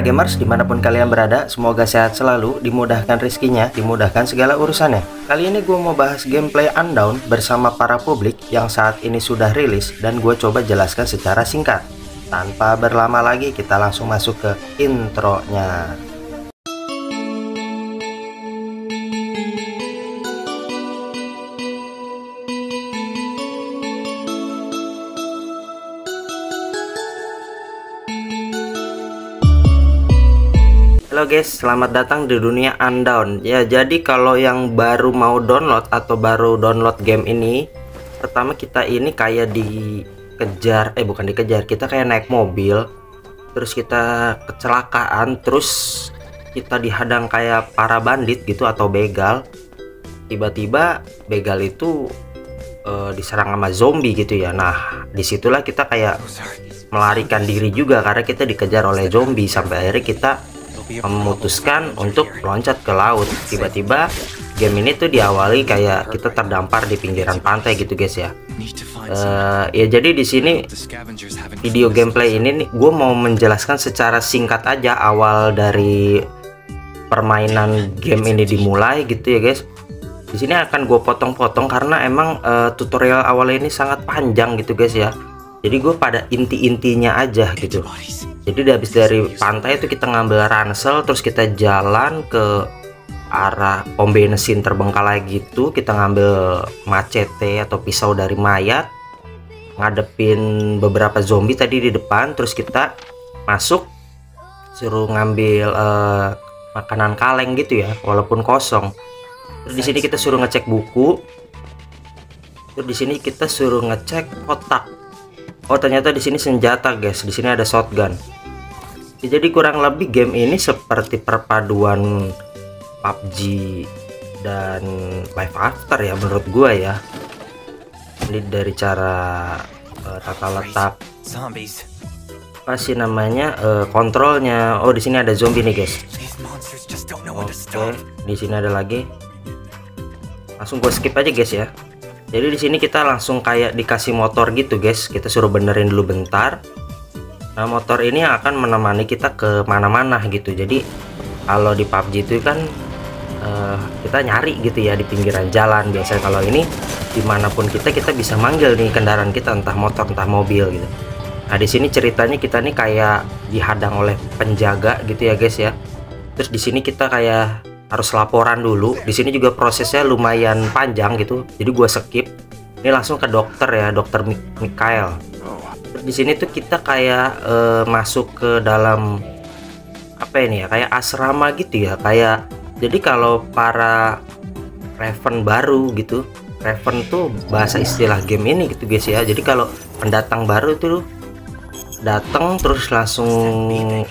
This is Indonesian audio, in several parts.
Para gamers di mana pun kalian berada, semoga sehat selalu, dimudahkan rezekinya, dimudahkan segala urusannya. Kali ini gue mau bahas gameplay Undown bersama para publik yang saat ini sudah rilis dan gue coba jelaskan secara singkat. Tanpa berlama lagi kita langsung masuk ke intronya. Halo guys, selamat datang di dunia Undown. Ya, jadi kalau yang baru mau download atau baru download game ini, pertama kita ini kayak dikejar, eh bukan dikejar, kita kayak naik mobil, terus kita kecelakaan, terus kita dihadang kayak para bandit gitu atau begal. Tiba-tiba begal itu eh, diserang sama zombie gitu ya. Nah, di situlah kita kayak melarikan diri juga karena kita dikejar oleh zombie sampai akhirnya kita memutuskan untuk loncat ke laut. Tiba-tiba game ini tuh diawali kayak kita terdampar di pinggiran pantai gitu guys ya. Uh, ya jadi di sini video gameplay ini nih gue mau menjelaskan secara singkat aja awal dari permainan game ini dimulai gitu ya guys. Di sini akan gue potong-potong karena emang uh, tutorial awal ini sangat panjang gitu guys ya. Jadi gue pada inti-intinya aja gitu jadi habis dari pantai itu kita ngambil ransel terus kita jalan ke arah pom bensin terbengkalai gitu kita ngambil macete atau pisau dari mayat ngadepin beberapa zombie tadi di depan terus kita masuk suruh ngambil uh, makanan kaleng gitu ya walaupun kosong. Terus di sini kita suruh ngecek buku. Terus di sini kita suruh ngecek kotak Oh ternyata di sini senjata guys, di sini ada shotgun. Ya, jadi kurang lebih game ini seperti perpaduan PUBG dan Life After ya menurut gua ya. Ini dari cara uh, tata letak apa sih namanya uh, kontrolnya. Oh di sini ada zombie nih guys. Oke, okay. di sini ada lagi. Langsung gue skip aja guys ya jadi di sini kita langsung kayak dikasih motor gitu guys kita suruh benerin dulu bentar nah motor ini akan menemani kita ke mana-mana gitu. Jadi kalau di PUBG itu kan uh, kita nyari gitu ya di pinggiran jalan. Biasanya kalau ini di mana pun kita kita bisa manggil nih kendaraan kita entah motor entah mobil gitu. Nah di sini ceritanya kita nih kayak dihadang oleh penjaga gitu ya guys ya. Terus di sini kita kayak harus laporan dulu. Di sini juga prosesnya lumayan panjang gitu. Jadi gue skip. Ini langsung ke dokter ya dokter Mikael di sini tuh kita kayak uh, masuk ke dalam apa ini ya kayak asrama gitu ya kayak jadi kalau para Raven baru gitu Raven tuh bahasa istilah game ini gitu guys ya jadi kalau pendatang baru tuh datang terus langsung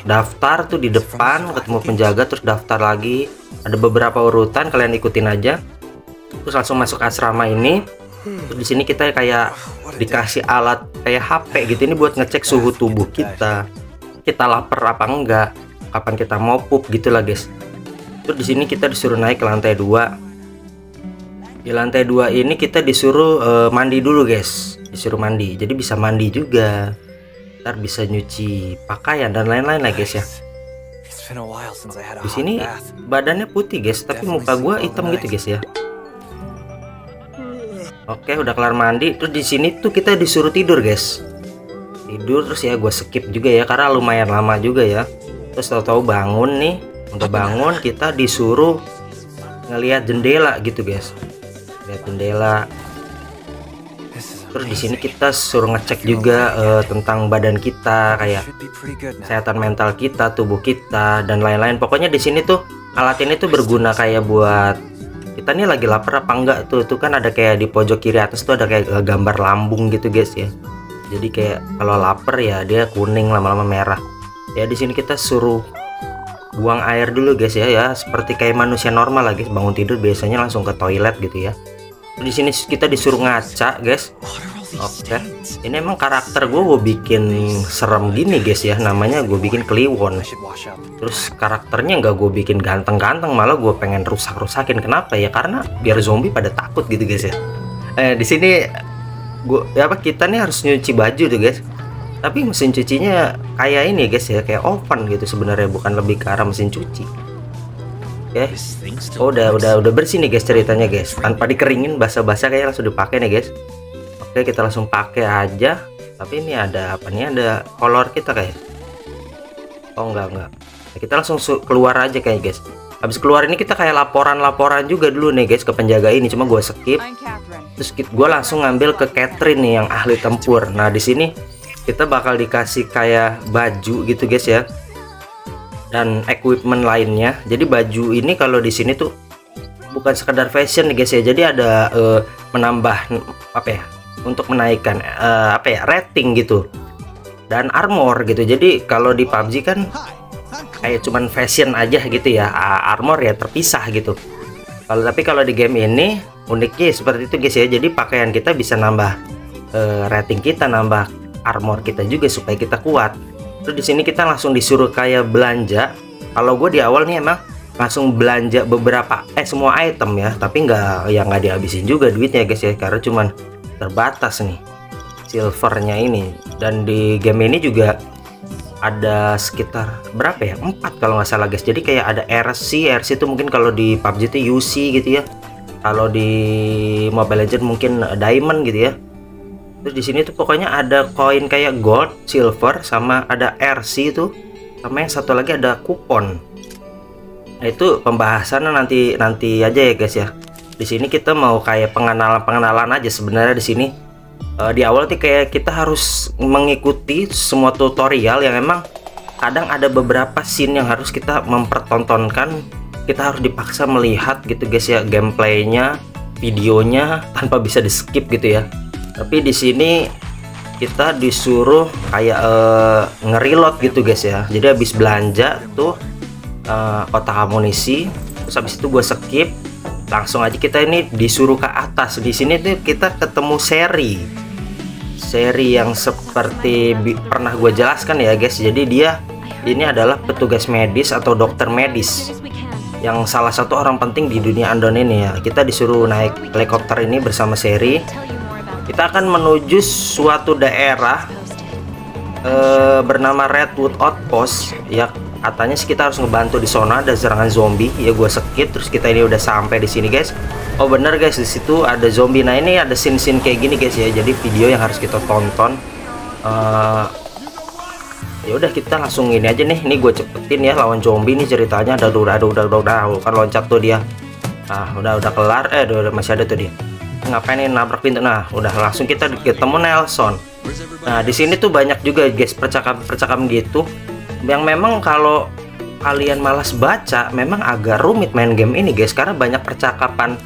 daftar tuh di depan ketemu penjaga terus daftar lagi. Ada beberapa urutan kalian ikutin aja. Terus langsung masuk asrama ini di sini kita kayak dikasih alat kayak HP gitu ini buat ngecek suhu tubuh kita. Kita lapar apa enggak kapan kita mau pup gitulah guys. Terus di sini kita disuruh naik ke lantai dua. Di lantai dua ini kita disuruh uh, mandi dulu guys. Disuruh mandi jadi bisa mandi juga. Ntar bisa nyuci pakaian dan lain-lain lah guys ya. Di sini badannya putih guys tapi muka gua hitam gitu guys ya oke udah kelar mandi. Terus di sini tuh kita disuruh tidur guys. Tidur terus ya gue skip juga ya karena lumayan lama juga ya. Terus tahu-tahu bangun nih. Untuk bangun kita disuruh ngelihat jendela gitu guys. Lihat jendela. Terus di sini kita suruh ngecek juga uh, tentang badan kita kayak kesehatan mental kita tubuh kita dan lain-lain. Pokoknya di sini tuh alat ini tuh berguna kayak buat kita nih lagi lapar apa enggak tuh? Tuh kan ada kayak di pojok kiri atas tuh ada kayak uh, gambar lambung gitu guys ya. Jadi kayak kalau lapar ya dia kuning lama-lama merah. Ya di sini kita suruh buang air dulu guys ya ya. Seperti kayak manusia normal lagi bangun tidur biasanya langsung ke toilet gitu ya. Di sini kita disuruh ngaca guys oke. Okay. ini emang karakter gue gue bikin serem gini guys ya. Namanya gue bikin kliwon. Terus karakternya nggak gue bikin ganteng-ganteng malah gue pengen rusak-rusakin. Kenapa ya? Karena biar zombie pada takut gitu guys ya. Eh di sini gue ya apa kita nih harus nyuci baju tuh guys. Tapi mesin cucinya kayak ini guys ya. Kayak oven gitu sebenarnya bukan lebih ke arah mesin cuci. Oke. Oh, udah udah udah bersih nih guys ceritanya guys. Tanpa dikeringin basa-basa kayak langsung dipakai nih guys oke kita langsung pakai aja. Tapi ini ada apa nih? Ada kolor kita kayak oh enggak enggak. Kita langsung keluar aja kayak guys. Habis keluar ini kita kayak laporan-laporan juga dulu nih guys ke penjaga ini. Cuma gue skip. Terus gue langsung ngambil ke Catherine nih yang ahli tempur. Nah di sini kita bakal dikasih kayak baju gitu guys ya. Dan equipment lainnya. Jadi baju ini kalau di sini tuh bukan sekedar fashion nih guys ya. Jadi ada uh, menambah apa ya untuk menaikkan uh, apa ya rating gitu. Dan armor gitu. Jadi kalau di PUBG kan kayak cuman fashion aja gitu ya armor ya terpisah gitu. Kalau tapi kalau di game ini uniknya seperti itu guys ya. Jadi pakaian kita bisa nambah uh, rating kita nambah armor kita juga supaya kita kuat. Terus di sini kita langsung disuruh kayak belanja. Kalau gue di awal nih emang langsung belanja beberapa eh semua item ya. Tapi nggak ya nggak dihabisin juga duitnya guys ya. Karena cuman terbatas nih silvernya ini. Dan di game ini juga ada sekitar berapa ya? Empat kalau nggak salah guys. Jadi kayak ada RC RC itu mungkin kalau di PUBG itu UC gitu ya. Kalau di Mobile Legend mungkin Diamond gitu ya. Terus di sini tuh pokoknya ada koin kayak gold silver sama ada RC itu. Sama yang satu lagi ada kupon nah itu pembahasan nanti nanti aja ya guys ya di sini kita mau kayak pengenalan pengenalan aja sebenarnya di sini. Uh, di awal tuh kayak kita harus mengikuti semua tutorial yang emang kadang ada beberapa scene yang harus kita mempertontonkan. Kita harus dipaksa melihat gitu guys ya gameplaynya videonya tanpa bisa di skip gitu ya. Tapi di sini kita disuruh kayak uh, ngerilot gitu guys ya. Jadi habis belanja tuh uh, kotak amunisi terus habis itu gue skip langsung aja kita ini disuruh ke atas. Di sini tuh kita ketemu seri. Seri yang seperti pernah gue jelaskan ya guys. Jadi dia ini adalah petugas medis atau dokter medis yang salah satu orang penting di dunia Andon ini ya. Kita disuruh naik helikopter ini bersama seri. Kita akan menuju suatu daerah eh, bernama Redwood Outpost ya katanya sih kita harus ngebantu di zona ada serangan zombie. Ya gue skip terus kita ini udah sampai di sini guys. Oh bener guys di situ ada zombie. Nah ini ada scene-scene kayak gini guys ya. Jadi video yang harus kita tonton uh, ya udah kita langsung ini aja nih. Ini gue cepetin ya lawan zombie nih ceritanya. Ada udah udah udah udah udah. Kan loncat tuh dia. Nah udah udah kelar. Eh udah, udah masih ada tuh dia. Ngapain ini? Nabrak pintu. Nah udah langsung kita ketemu Nelson. Nah di sini tuh banyak juga guys percakapan-percakapan gitu yang memang kalau kalian malas baca memang agak rumit main game ini guys. Karena banyak percakapan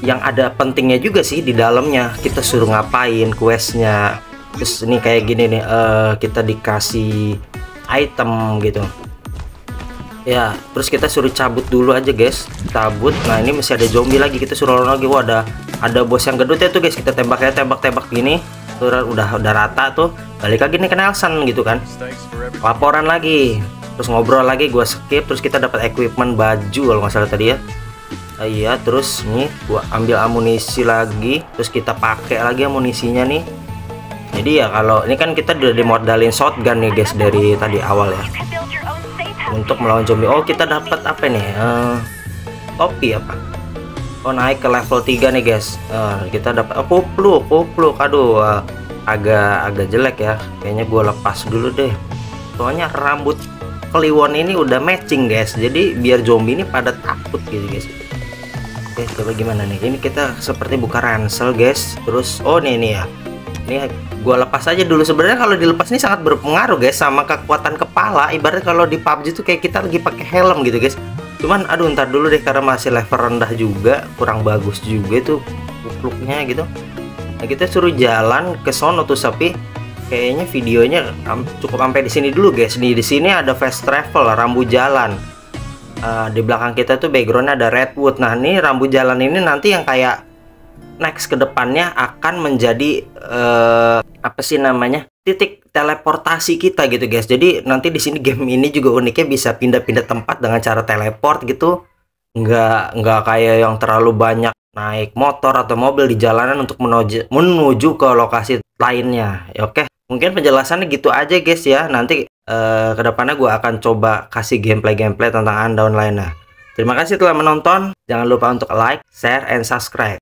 yang ada pentingnya juga sih di dalamnya. Kita suruh ngapain questnya. Terus ini kayak gini nih uh, kita dikasih item gitu. Ya terus kita suruh cabut dulu aja guys. Cabut. Nah ini masih ada zombie lagi. Kita suruh lagi. Wah ada ada bos yang gedut ya tuh guys. Kita tembak ya tembak-tembak gini tuh udah udah rata tuh balik lagi nih ke Nelson gitu kan. Laporan lagi terus ngobrol lagi gua skip terus kita dapat equipment baju kalau nggak salah tadi ya. Ah, iya terus nih gua ambil amunisi lagi terus kita pakai lagi amunisinya nih. Jadi ya kalau ini kan kita udah dimodalin shotgun nih guys dari tadi awal ya. Untuk melawan zombie oh kita dapat apa nih? Uh, topi apa oh naik ke level 3 nih guys. Uh, kita dapat oh, kuplu kuplu aduh uh, agak agak jelek ya. Kayaknya gue lepas dulu deh. Soalnya rambut kliwon ini udah matching guys. Jadi biar zombie ini pada takut gitu guys. Oke coba gimana nih? Ini kita seperti buka ransel guys. Terus oh nih nih ya. Ini gue lepas aja dulu. Sebenarnya kalau dilepas ini sangat berpengaruh guys sama kekuatan kepala. Ibarat kalau di PUBG tuh kayak kita lagi pakai helm gitu guys cuman aduh ntar dulu deh karena masih level rendah juga kurang bagus juga tuh kupluknya gitu. Nah kita suruh jalan ke sono tuh tapi kayaknya videonya cukup sampai di sini dulu guys. Di di sini ada fast travel rambu jalan. Uh, di belakang kita tuh backgroundnya ada redwood. Nah ini rambu jalan ini nanti yang kayak next ke depannya akan menjadi uh, apa sih namanya titik teleportasi kita gitu guys. Jadi nanti di sini game ini juga uniknya bisa pindah-pindah tempat dengan cara teleport gitu. Nggak nggak kayak yang terlalu banyak naik motor atau mobil di jalanan untuk menuju menuju ke lokasi lainnya. Ya oke. Mungkin penjelasannya gitu aja guys ya. Nanti uh, ke depannya gue akan coba kasih gameplay-gameplay tentang Undown lainnya terima kasih telah menonton. Jangan lupa untuk like share and subscribe